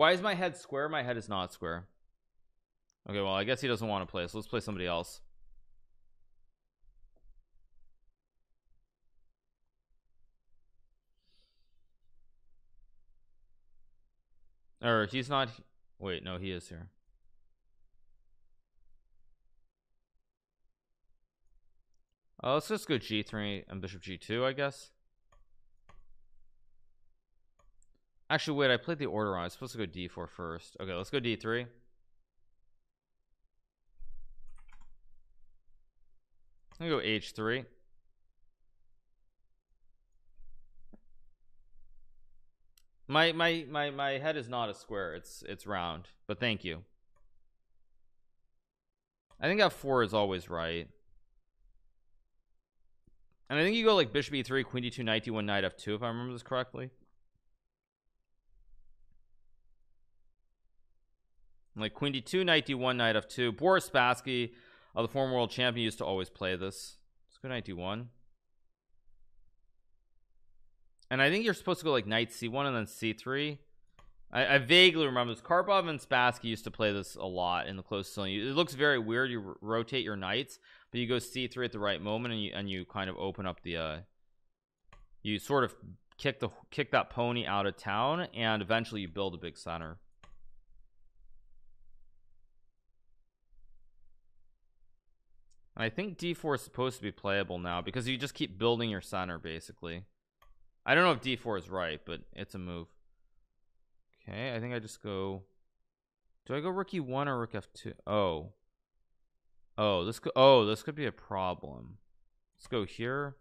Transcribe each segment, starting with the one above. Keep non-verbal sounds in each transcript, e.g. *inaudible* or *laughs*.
why is my head square? My head is not square. Okay well I guess he doesn't want to play so let's play somebody else. Or he's not wait no he is here. Uh, let's just go g3 and bishop g2 I guess actually wait I played the order on I was supposed to go d4 first. Okay let's go d3 I'm gonna go h3 my my my my head is not a square. It's it's round but thank you. I think f4 is always right. And I think you go like bishop e3 queen d2 knight d1 knight f2 if I remember this correctly like queen d2 knight d1 knight f2 Boris Spassky of the former world champion used to always play this. Let's go knight d1 and I think you're supposed to go like knight c1 and then c3 I, I vaguely remember this. Karpov and Spassky used to play this a lot in the closed Sicilian it looks very weird. You rotate your knights but you go c3 at the right moment and you and you kind of open up the uh you sort of kick the kick that pony out of town and eventually you build a big center I think d4 is supposed to be playable now because you just keep building your center basically. I don't know if d4 is right but it's a move. Okay I think I just go do I go rook e1 or rook f2 oh. Oh this could oh this could be a problem. Let's go here.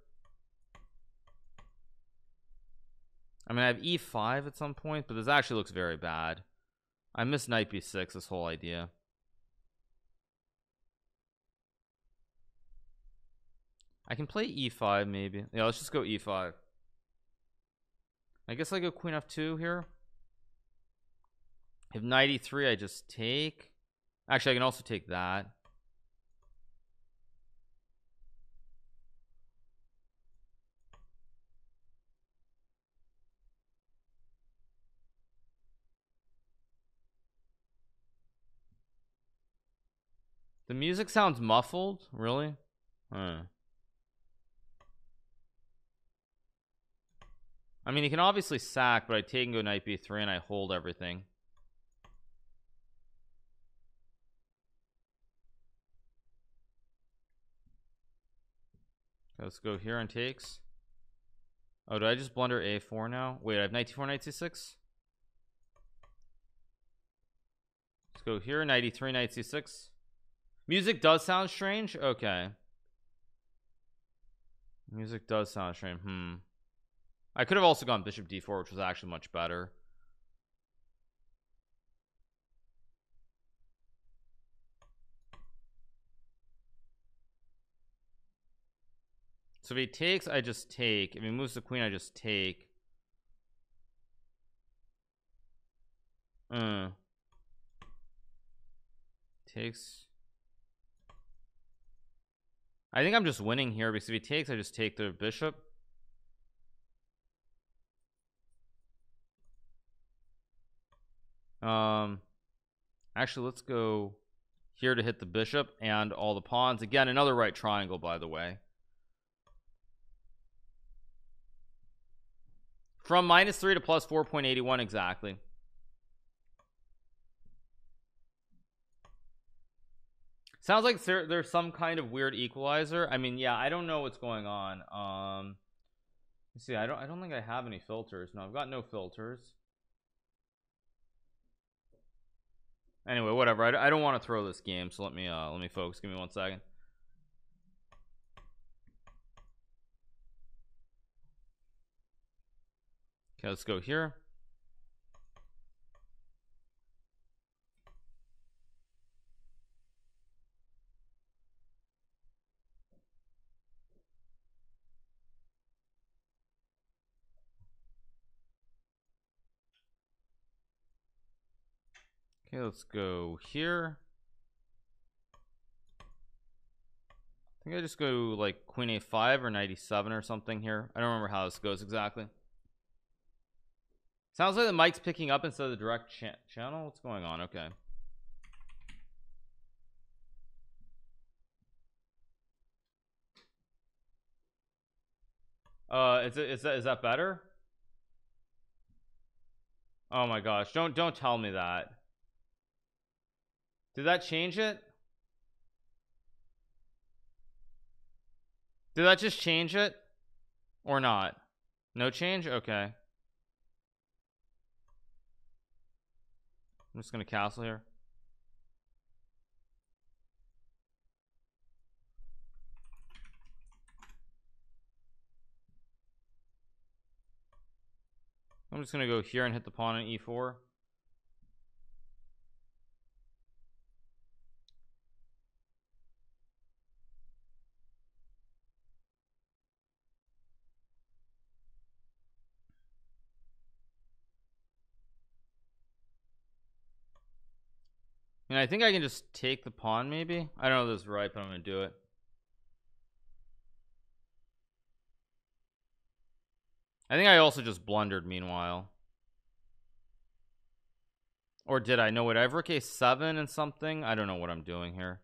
I mean I have e5 at some point but this actually looks very bad. I miss knight b6 this whole idea I can play e5 maybe. Yeah let's just go e5 I guess I go queen f2 here. If knight e3 I just take. Actually I can also take that. The music sounds muffled? Really? Huh. I mean, he can obviously sack, but I take and go knight b3 and I hold everything. Let's go here and takes. Oh, did I just blunder a4 now? Wait, I have knight d4, knight c6. Let's go here, knight e3, knight c6. Music does sound strange. Okay. Music does sound strange. Hmm. I could have also gone bishop d4 which was actually much better. So if he takes I just take. If he moves the queen I just take. Uh. Takes. I think I'm just winning here because if he takes I just take the bishop um actually let's go here to hit the bishop and all the pawns. Again another right triangle by the way. From minus 3 to plus 4.81 exactly. Sounds like there, there's some kind of weird equalizer. I mean yeah I don't know what's going on. Um see I don't I don't think I have any filters. No I've got no filters anyway whatever. I, I don't want to throw this game so let me uh let me focus. Give me one second. Okay let's go here okay let's go here. I think I just go like queen a5 or 97 or something here. I don't remember how this goes exactly. Sounds like the mic's picking up instead of the direct cha channel. What's going on? Okay. Uh is it is that is that better? Oh my gosh don't don't tell me that did that change it? Did that just change it? Or not? No change? Okay. I'm just gonna castle here. I'm just gonna go here and hit the pawn on e4 And I think I can just take the pawn maybe? I don't know if this is right but I'm gonna do it. I think I also just blundered meanwhile. Or did I? Know whatever case seven and something? I don't know what I'm doing here.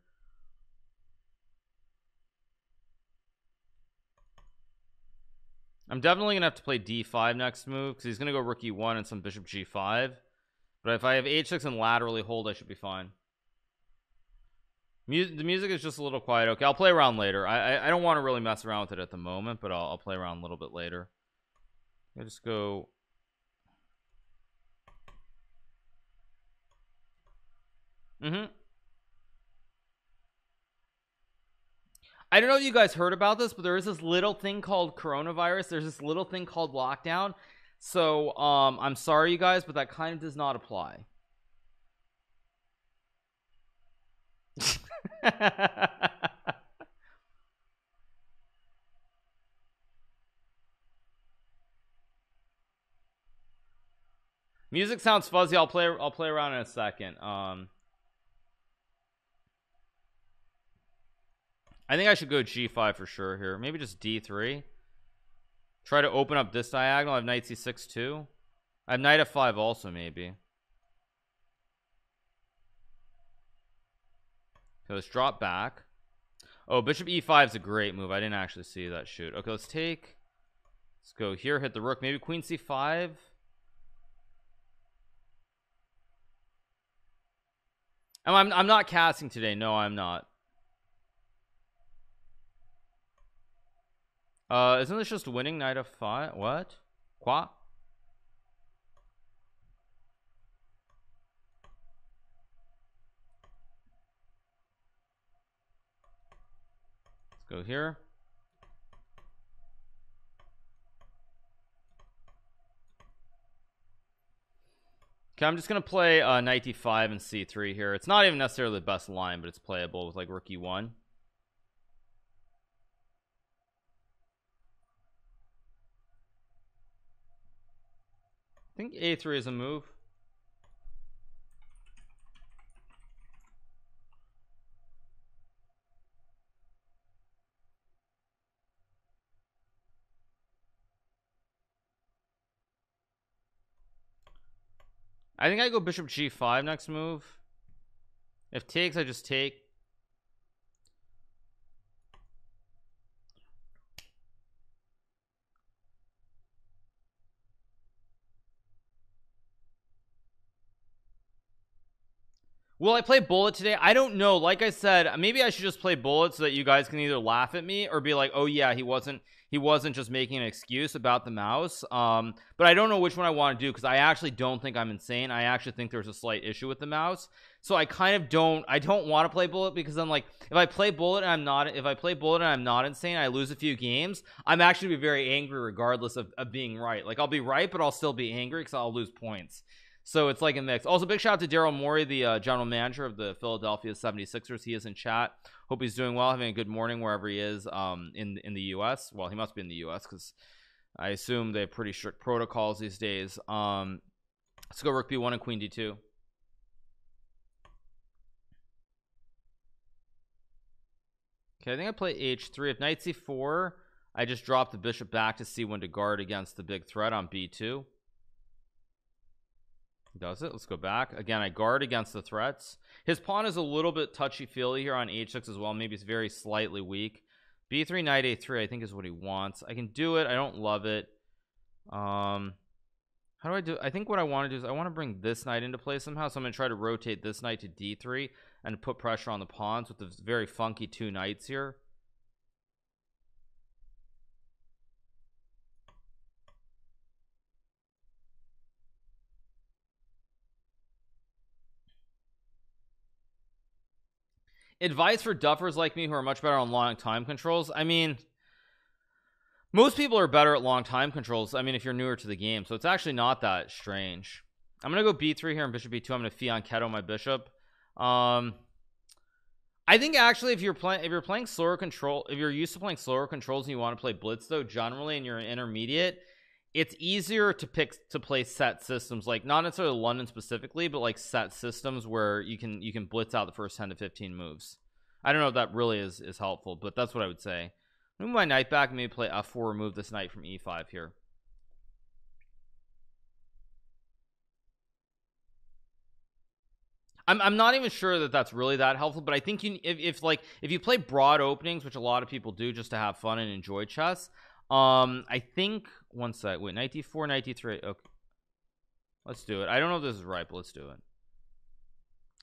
I'm definitely gonna have to play d5 next move because he's gonna go rook e1 and some bishop g5 but if I have h6 and laterally hold I should be fine. The music is just a little quiet. Okay I'll play around later. I I, I don't want to really mess around with it at the moment but I'll, I'll play around a little bit later. I just go. Mm-hmm. I don't know if you guys heard about this but there is this little thing called coronavirus. There's this little thing called lockdown so um I'm sorry you guys but that kind of does not apply. *laughs* Music sounds fuzzy. I'll play I'll play around in a second. Um I think I should go g5 for sure here. Maybe just d3 try to open up this diagonal. I have knight c6 too I have knight f5 also maybe. Okay let's drop back. Oh bishop e5 is a great move. I didn't actually see that shoot. Okay let's take let's go here hit the rook. Maybe queen c5 I'm, I'm not casting today. No I'm not uh isn't this just winning knight of five what qua let's go here Okay, I'm just gonna play uh, knight d5 and c3 here. It's not even necessarily the best line, but it's playable with like rook e1. I think a3 is a move. I think I go bishop g5 next move if takes I just take Will I play bullet today? I don't know. Like I said, maybe I should just play bullet so that you guys can either laugh at me or be like, oh yeah, he wasn't he wasn't just making an excuse about the mouse. Um, but I don't know which one I want to do because I actually don't think I'm insane. I actually think there's a slight issue with the mouse. So I kind of don't I don't want to play bullet because I'm like if I play bullet and I'm not if I play bullet and I'm not insane, I lose a few games. I'm actually be very angry regardless of, of being right. Like I'll be right, but I'll still be angry because I'll lose points so it's like a mix. Also big shout out to Daryl Morey the uh, general manager of the Philadelphia 76ers he is in chat. Hope he's doing well having a good morning wherever he is um in in the US well he must be in the US because I assume they have pretty strict protocols these days. Um let's go rook b1 and queen d2 okay I think I play h3 if knight c4 I just drop the bishop back to c1 to guard against the big threat on b2 does it. Let's go back. Again I guard against the threats. His pawn is a little bit touchy-feely here on h6 as well. Maybe it's very slightly weak. b3 knight a3 I think is what he wants. I can do it. I don't love it. Um how do I do I think what I want to do is I want to bring this knight into play somehow. So I'm gonna try to rotate this knight to d3 and put pressure on the pawns with the very funky two knights here advice for duffers like me who are much better on long time controls I mean most people are better at long time controls I mean if you're newer to the game. So it's actually not that strange. I'm gonna go b3 here and bishop b2 I'm gonna fianchetto my bishop. Um I think actually if you're playing if you're playing slower control if you're used to playing slower controls and you want to play blitz though generally and you're an intermediate it's easier to pick to play set systems like not necessarily London specifically but like set systems where you can you can blitz out the first 10 to 15 moves. I don't know if that really is is helpful but that's what I would say. Move my knight back maybe play f4 remove this knight from e5 here. I'm, I'm not even sure that that's really that helpful but I think you if, if like if you play broad openings which a lot of people do just to have fun and enjoy chess um I think one sec wait 94 93 okay let's do it. I don't know if this is right but let's do it.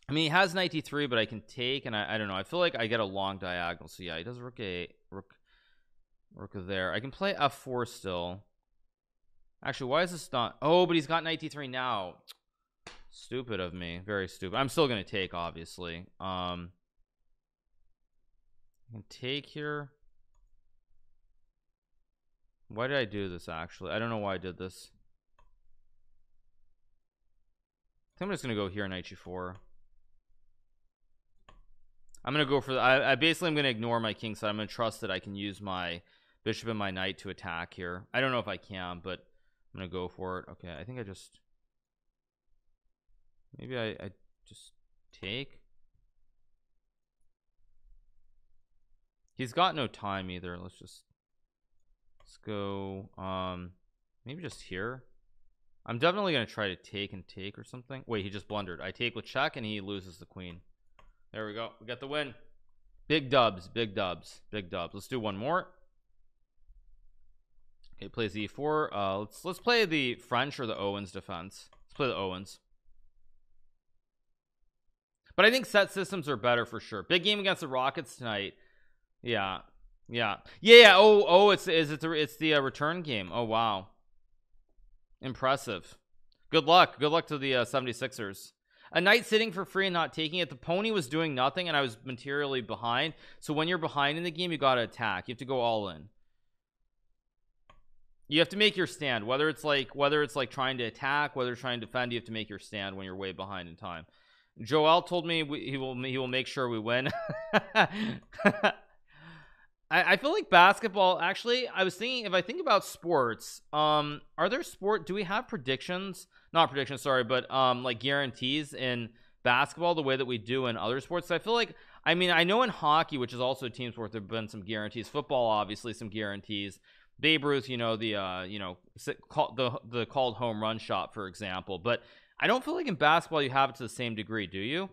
I mean he has 93 but I can take and I, I don't know. I feel like I get a long diagonal so yeah he does rook a rook rook there. I can play f4 still. Actually why is this not oh but he's got 93 now. Stupid of me. Very stupid. I'm still gonna take obviously. Um I can take here why did I do this actually? I don't know why I did this. I am just gonna go here knight g4 I'm gonna go for the I, I basically I'm gonna ignore my king side. I'm gonna trust that I can use my bishop and my knight to attack here. I don't know if I can but I'm gonna go for it. Okay I think I just maybe I, I just take. He's got no time either. Let's just let's go um maybe just here. I'm definitely gonna try to take and take or something. Wait he just blundered. I take with check and he loses the queen. There we go. We got the win. Big dubs big dubs big dubs. Let's do one more. Okay plays e4 uh let's let's play the French or the Owen's defense. Let's play the Owen's. But I think set systems are better for sure. Big game against the Rockets tonight. Yeah yeah. Yeah yeah. Oh oh it's is it the it's the uh, return game. Oh wow. Impressive. Good luck. Good luck to the uh, 76ers a knight sitting for free and not taking it. The pony was doing nothing and I was materially behind. So when you're behind in the game you got to attack. You have to go all in. You have to make your stand. Whether it's like whether it's like trying to attack whether trying to defend you have to make your stand when you're way behind in time. Joel told me we, he will he will make sure we win *laughs* I, I feel like basketball actually I was thinking if I think about sports um are there sport do we have predictions? Not predictions sorry but um like guarantees in basketball the way that we do in other sports? So I feel like I mean I know in hockey which is also a team sport there have been some guarantees football obviously some guarantees. Babe Ruth you know the uh you know the the called home run shot for example but I don't feel like in basketball you have it to the same degree do you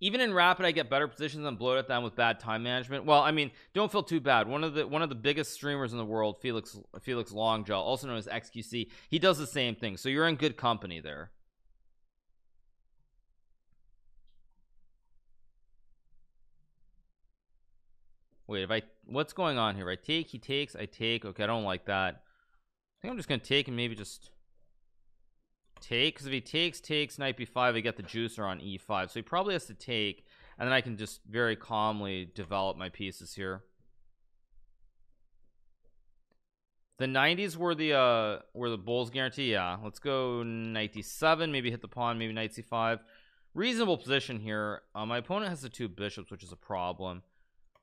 even in rapid I get better positions and blow at them with bad time management. Well I mean don't feel too bad. One of the one of the biggest streamers in the world Felix Felix Lengyel also known as XQC he does the same thing. So you're in good company there. Wait if I what's going on here? I take he takes I take. Okay I don't like that. I think I'm just gonna take and maybe just take because if he takes takes knight b5 I get the juicer on e5 so he probably has to take and then I can just very calmly develop my pieces here. The 90s were the uh were the bulls guarantee? Yeah let's go knight d7 maybe hit the pawn maybe knight c5 reasonable position here. Uh, my opponent has the two bishops which is a problem.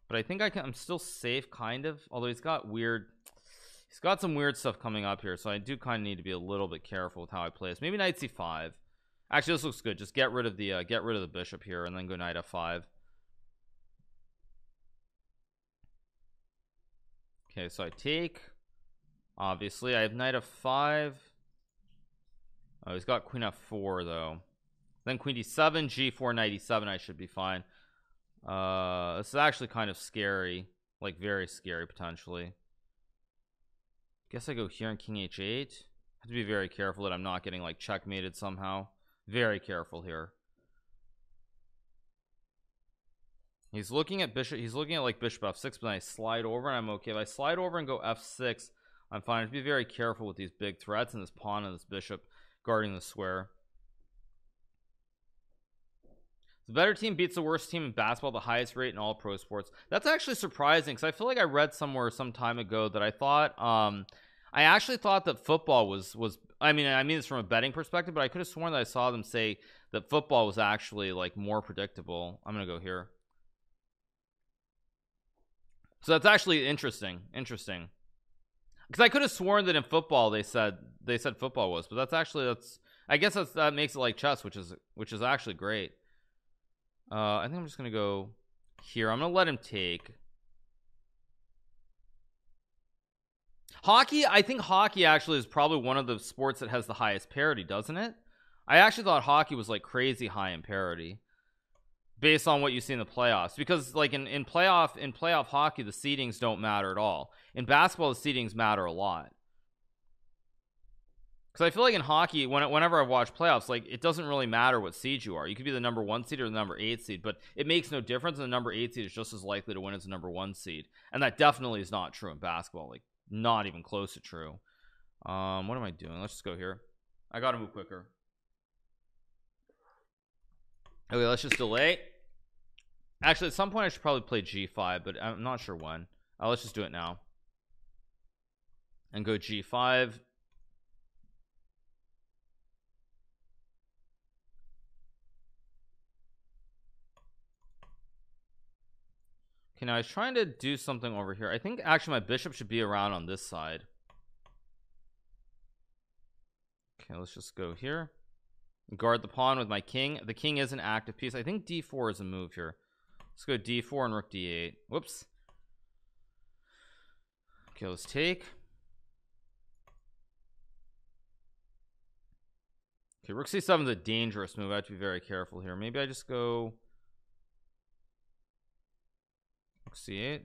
But I think I can I'm still safe kind of although he's got weird he's got some weird stuff coming up here so I do kind of need to be a little bit careful with how I play this. Maybe knight c5 actually this looks good. Just get rid of the uh, get rid of the bishop here and then go knight f5 okay so I take obviously I have knight f5 oh he's got queen f4 though. Then queen d7 g4 knight e7 I should be fine. Uh this is actually kind of scary like very scary potentially guess I go here on king h8 have to be very careful that I'm not getting like checkmated somehow. Very careful here. He's looking at bishop he's looking at like bishop f6 but I slide over and I'm okay. If I slide over and go f6 I'm fine. I have to be very careful with these big threats and this pawn and this bishop guarding the square the better team beats the worst team in basketball the highest rate in all pro sports. That's actually surprising because I feel like I read somewhere some time ago that I thought um I actually thought that football was was I mean I mean this from a betting perspective but I could have sworn that I saw them say that football was actually like more predictable. I'm gonna go here. So that's actually interesting interesting. Because I could have sworn that in football they said they said football was but that's actually that's I guess that's that makes it like chess which is which is actually great uh I think I'm just gonna go here. I'm gonna let him take. Hockey I think hockey actually is probably one of the sports that has the highest parity doesn't it? I actually thought hockey was like crazy high in parity based on what you see in the playoffs because like in, in playoff in playoff hockey the seedings don't matter at all. In basketball the seedings matter a lot because I feel like in hockey when, whenever I've watched playoffs like it doesn't really matter what seed you are. You could be the number one seed or the number eight seed but it makes no difference. And the number eight seed is just as likely to win as the number one seed. And that definitely is not true in basketball like not even close to true. Um what am I doing? Let's just go here. I gotta move quicker. Okay let's just delay. Actually at some point I should probably play g5 but I'm not sure when. Uh, let's just do it now. And go g5 now I was trying to do something over here. I think actually my bishop should be around on this side. Okay let's just go here. Guard the pawn with my king. The king is an active piece. I think d4 is a move here. Let's go d4 and rook d8 whoops. Okay let's take. Okay rook c7 is a dangerous move. I have to be very careful here. Maybe I just go rook c8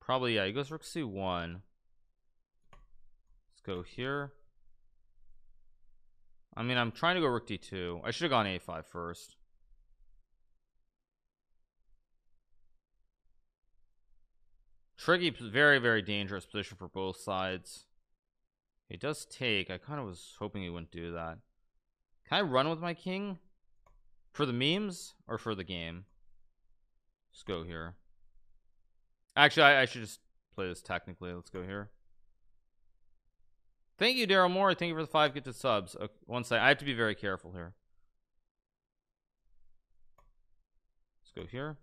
probably yeah he goes rook c1 let's go here. I mean I'm trying to go rook d2 I should have gone a5 first. Tricky very very dangerous position for both sides. He does take I kind of was hoping he wouldn't do that. Can I run with my king? For the memes or for the game let's go here actually I, I should just play this technically let's go here Thank you, Daryl Morey. Thank you for the five gifted subs. Okay, one second. I have to be very careful here. Let's go here.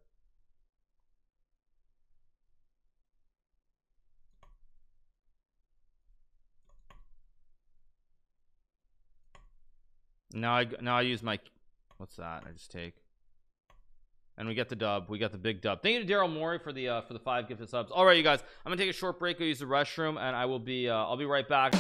Now I now I use my what's that? I just take and we get the dub. We got the big dub. Thank you to daryl morey for the uh for the five gifted subs. All right you guys i'm gonna take a short break. Go use the restroom and i will be uh i'll be right back